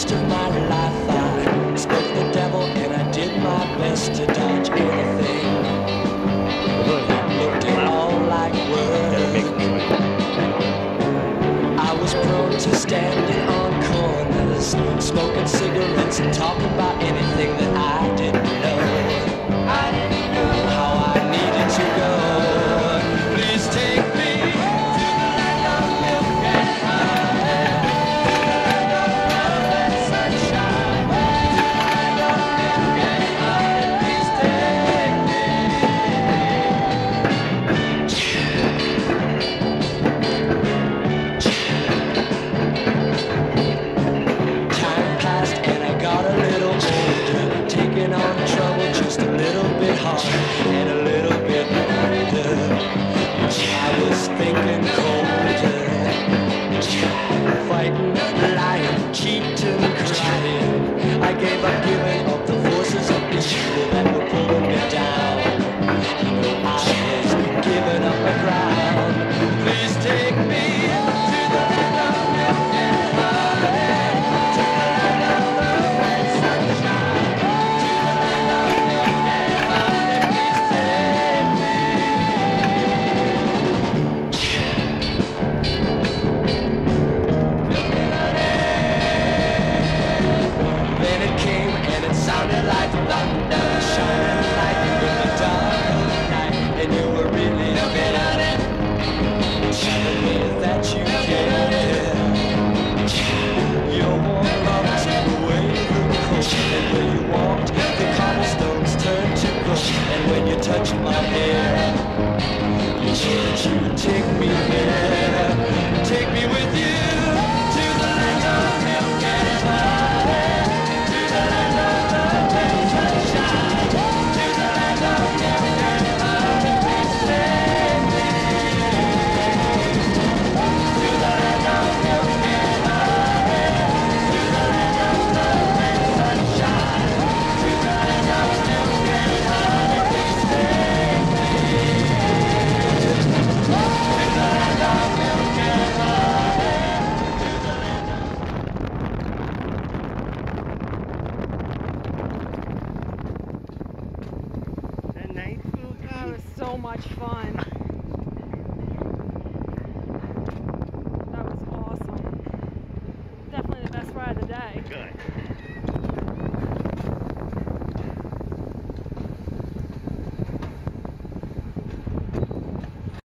rest of my life I spent the devil and I did my best to dodge everything. Looked at all like work. I was prone to standing on corners, smoking cigarettes and talking about and a little bit. I was thinking colder, fighting. thunder. so much fun. that was awesome. Definitely the best ride of the day. Good.